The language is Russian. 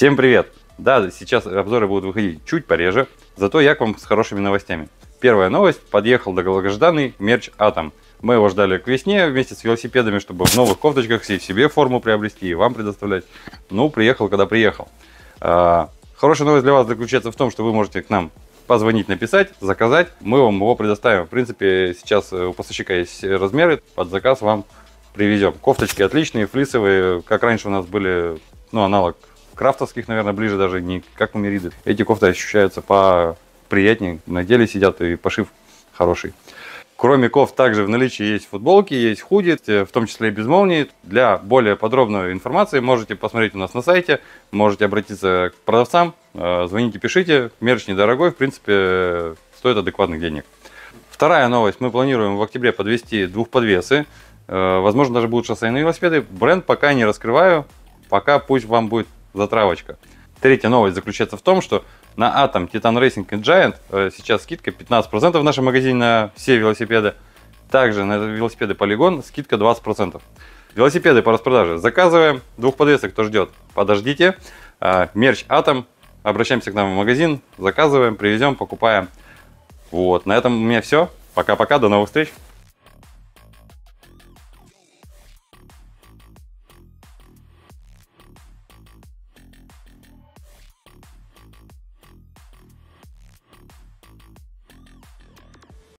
Всем привет! Да, сейчас обзоры будут выходить чуть пореже, зато я к вам с хорошими новостями. Первая новость. Подъехал долгожданный мерч Атом. Мы его ждали к весне вместе с велосипедами, чтобы в новых кофточках себе форму приобрести и вам предоставлять. Ну, приехал, когда приехал. А, хорошая новость для вас заключается в том, что вы можете к нам позвонить, написать, заказать. Мы вам его предоставим. В принципе, сейчас у поставщика есть размеры. Под заказ вам привезем. Кофточки отличные, флисовые. Как раньше у нас были, ну, аналог крафтовских, наверное, ближе даже не как у Мериды. Эти кофты ощущаются по приятнее, на деле сидят и пошив хороший. Кроме кофт, также в наличии есть футболки, есть худи, в том числе и без молнии. Для более подробной информации можете посмотреть у нас на сайте, можете обратиться к продавцам, э, звоните, пишите. Мерч недорогой, в принципе, стоит адекватных денег. Вторая новость. Мы планируем в октябре подвести двухподвесы. Э, возможно, даже будут шоссейные велосипеды. Бренд пока не раскрываю. Пока пусть вам будет затравочка. Третья новость заключается в том, что на Atom, Titan Racing и Giant э, сейчас скидка 15% в нашем магазине на все велосипеды. Также на велосипеды Polygon скидка 20%. Велосипеды по распродаже заказываем. Двух подвесок кто ждет, подождите. Э, мерч Atom. Обращаемся к нам в магазин, заказываем, привезем, покупаем. Вот, на этом у меня все. Пока-пока, до новых встреч.